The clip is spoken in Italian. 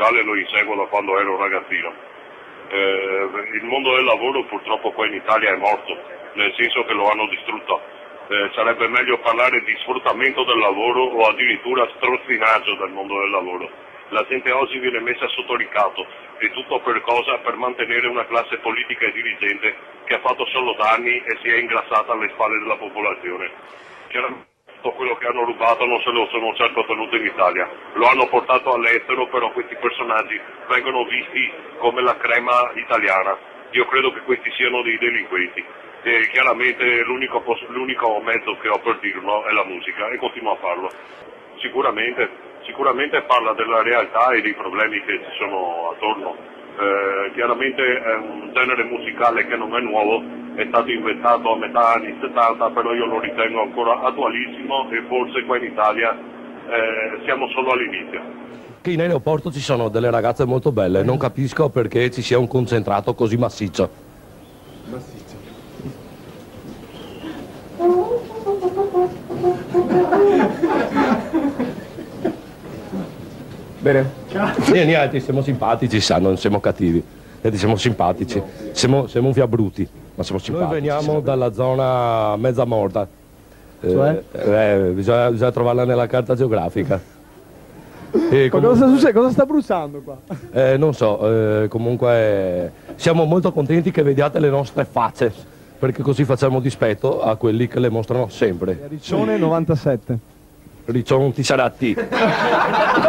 quale lo inseguo da quando ero ragazzino. Eh, il mondo del lavoro purtroppo qua in Italia è morto, nel senso che lo hanno distrutto. Eh, sarebbe meglio parlare di sfruttamento del lavoro o addirittura strozzinaggio del mondo del lavoro. La gente oggi viene messa sotto ricatto e tutto per cosa? Per mantenere una classe politica e dirigente che ha fatto solo danni e si è ingrassata alle spalle della popolazione. Chiaramente tutto quello che hanno rubato non se lo sono certo tenuto in Italia, lo hanno portato all'estero, però questi personaggi vengono visti come la crema italiana. Io credo che questi siano dei delinquenti e chiaramente l'unico, l'unico mezzo che ho per dirlo è la musica e continuo a farlo. Sicuramente, sicuramente parla della realtà e dei problemi che ci sono attorno. Eh, chiaramente è un genere musicale che non è nuovo, è stato inventato a metà anni 70, però io lo ritengo ancora attualissimo e forse qua in Italia eh, siamo solo all'inizio. Che in aeroporto ci sono delle ragazze molto belle, non capisco perché ci sia un concentrato così massiccio. Massiccio. Bene. Ciao. Altri, siamo simpatici, sa, non siamo cattivi. Siamo simpatici, siamo, siamo un via bruti, ma siamo simpatici. Noi veniamo dalla zona mezza morta. Cioè? Eh, eh, bisogna, bisogna trovarla nella carta geografica. E Ma cosa sta succedendo? Cosa sta bruciando qua? Eh, non so, eh, comunque siamo molto contenti che vediate le nostre facce, perché così facciamo dispetto a quelli che le mostrano sempre. Riccione 97. Riccione ti sarà a te.